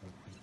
so